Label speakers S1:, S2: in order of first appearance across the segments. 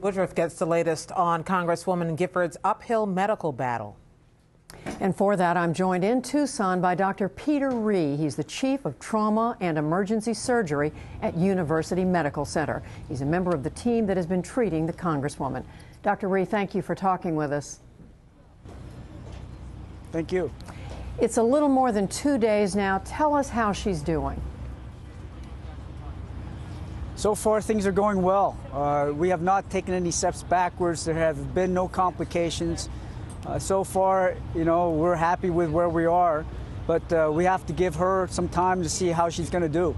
S1: Woodruff gets the latest on Congresswoman Giffords' uphill medical battle.
S2: And for that, I'm joined in Tucson by Dr. Peter Rhee. He's the Chief of Trauma and Emergency Surgery at University Medical Center. He's a member of the team that has been treating the Congresswoman. Dr. Rhee, thank you for talking with us.
S3: Thank you.
S2: It's a little more than two days now. Tell us how she's doing.
S3: So far, things are going well. Uh, we have not taken any steps backwards. There have been no complications. Uh, so far, you know, we're happy with where we are, but uh, we have to give her some time to see how she's going to do.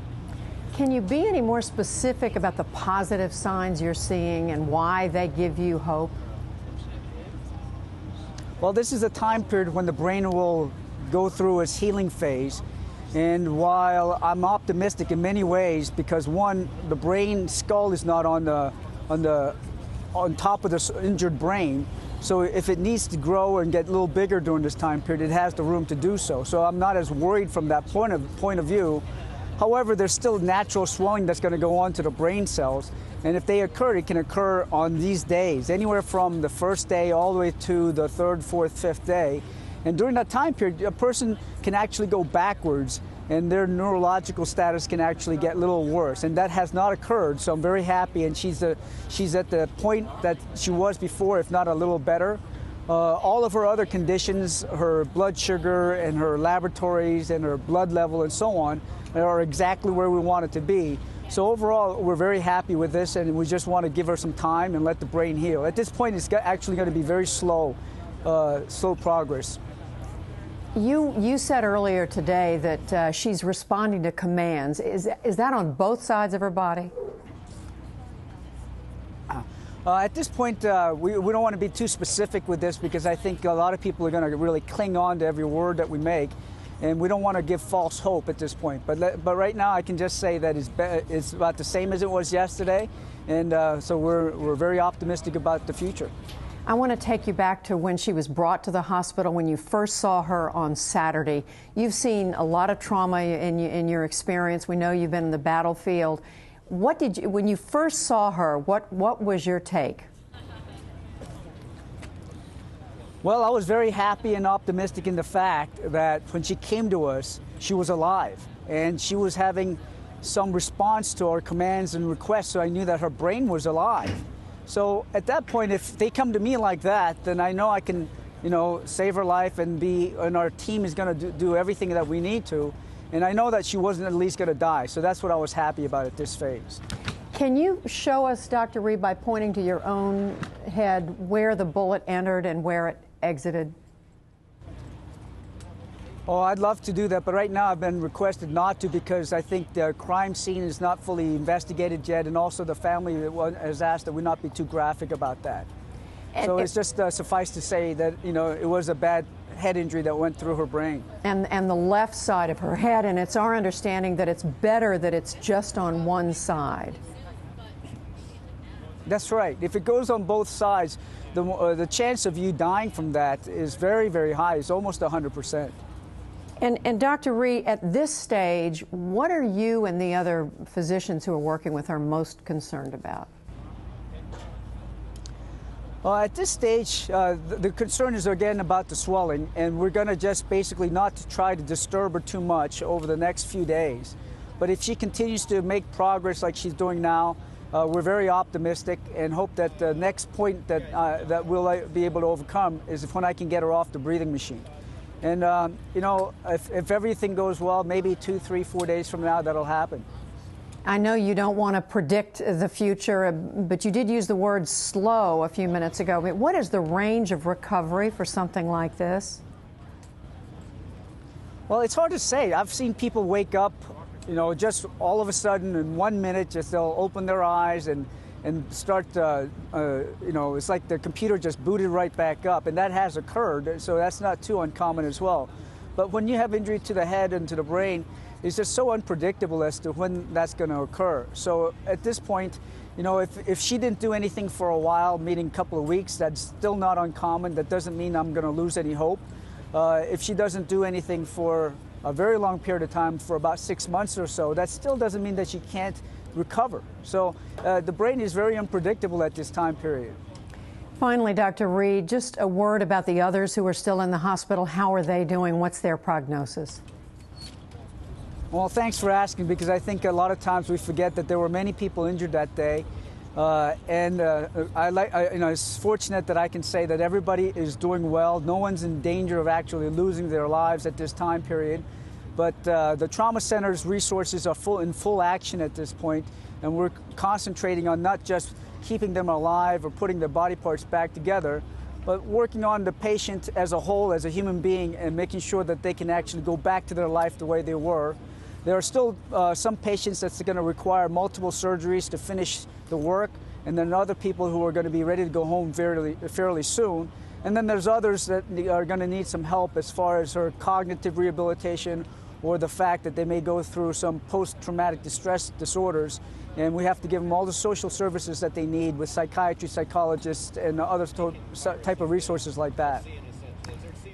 S2: Can you be any more specific about the positive signs you're seeing and why they give you hope?
S3: Well, this is a time period when the brain will go through its healing phase. And while I'm optimistic in many ways, because one, the brain skull is not on the on the on top of the injured brain, so if it needs to grow and get a little bigger during this time period, it has the room to do so. So I'm not as worried from that point of point of view. However, there's still natural swelling that's going to go on to the brain cells. And if they occur, it can occur on these days, anywhere from the first day all the way to the third, fourth, fifth day. And during that time period, a person can actually go backwards and their neurological status can actually get a little worse. And that has not occurred, so I'm very happy. And she's, a, she's at the point that she was before, if not a little better. Uh, all of her other conditions, her blood sugar and her laboratories and her blood level and so on, are exactly where we want it to be. So overall, we're very happy with this, and we just want to give her some time and let the brain heal. At this point, it's actually going to be very slow, uh, slow progress.
S2: You, you said earlier today that uh, she's responding to commands. Is, is that on both sides of her body?
S3: Uh, at this point, uh, we, we don't want to be too specific with this because I think a lot of people are going to really cling on to every word that we make, and we don't want to give false hope at this point. But, but right now, I can just say that it's, it's about the same as it was yesterday, and uh, so we're, we're very optimistic about the future.
S2: I want to take you back to when she was brought to the hospital when you first saw her on Saturday. You've seen a lot of trauma in, in your experience. We know you've been in the battlefield. What did you, when you first saw her, what, what was your take?
S3: Well, I was very happy and optimistic in the fact that when she came to us, she was alive and she was having some response to our commands and requests, so I knew that her brain was alive. So at that point, if they come to me like that, then I know I can, you know, save her life and be, and our team is going to do, do everything that we need to. And I know that she wasn't at least going to die. So that's what I was happy about at this phase.
S2: Can you show us, Dr. Rhee, by pointing to your own head, where the bullet entered and where it exited?
S3: Oh, I'd love to do that, but right now I've been requested not to because I think the crime scene is not fully investigated yet, and also the family has asked that we not be too graphic about that. And so it's just uh, suffice to say that you know it was a bad head injury that went through her brain.
S2: And and the left side of her head, and it's our understanding that it's better that it's just on one side.
S3: That's right. If it goes on both sides, the uh, the chance of you dying from that is very very high. It's almost 100 percent.
S2: And, and Dr. Rhee, at this stage, what are you and the other physicians who are working with her most concerned about?
S3: Well, at this stage, uh, the, the, concern is again about the swelling, and we're going to just basically not try to disturb her too much over the next few days. But if she continues to make progress like she's doing now, uh, we're very optimistic and hope that the next point that, uh, that we'll uh, be able to overcome is if when I can get her off the breathing machine. And, um, you know, if, if everything goes well, maybe two, three, four days from now, that'll happen.
S2: I know you don't want to predict the future, but you did use the word slow a few minutes ago. What is the range of recovery for something like this?
S3: Well, it's hard to say. I've seen people wake up, you know, just all of a sudden in one minute, just they'll open their eyes and and start, uh, uh, you know, it's like the computer just booted right back up, and that has occurred, so that's not too uncommon as well. But when you have injury to the head and to the brain, it's just so unpredictable as to when that's going to occur. So at this point, you know, if, if she didn't do anything for a while, meaning a couple of weeks, that's still not uncommon. That doesn't mean I'm going to lose any hope. Uh, if she doesn't do anything for a very long period of time, for about six months or so, that still doesn't mean that she can't recover. So uh, the brain is very unpredictable at this time period.
S2: Finally, Dr. Rhee, just a word about the others who are still in the hospital. How are they doing? What's their prognosis?
S3: Well, thanks for asking because I think a lot of times we forget that there were many people injured that day. Uh, and uh, I like, I, you know, it's fortunate that I can say that everybody is doing well. No one's in danger of actually losing their lives at this time period. But uh, the trauma center's resources are full in full action at this point, and we're concentrating on not just keeping them alive or putting their body parts back together, but working on the patient as a whole, as a human being, and making sure that they can actually go back to their life the way they were. There are still uh, some patients that's going to require multiple surgeries to finish the work, and then other people who are going to be ready to go home fairly, fairly soon. And then there's others that are going to need some help as far as her cognitive rehabilitation or the fact that they may go through some post-traumatic distress disorders. And we have to give them all the social services that they need with psychiatry, psychologists, and other type of resources like that.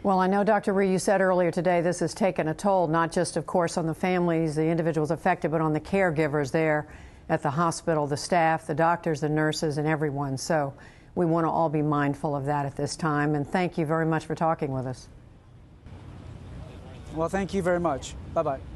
S2: Well, I know, Dr. Rhee, you said earlier today this has taken a toll, not just, of course, on the families, the individuals affected, but on the caregivers there at the hospital, the staff, the doctors, the nurses, and everyone. So we want to all be mindful of that at this time. And thank you very much for talking with us.
S3: Well, thank you very much. Bye bye.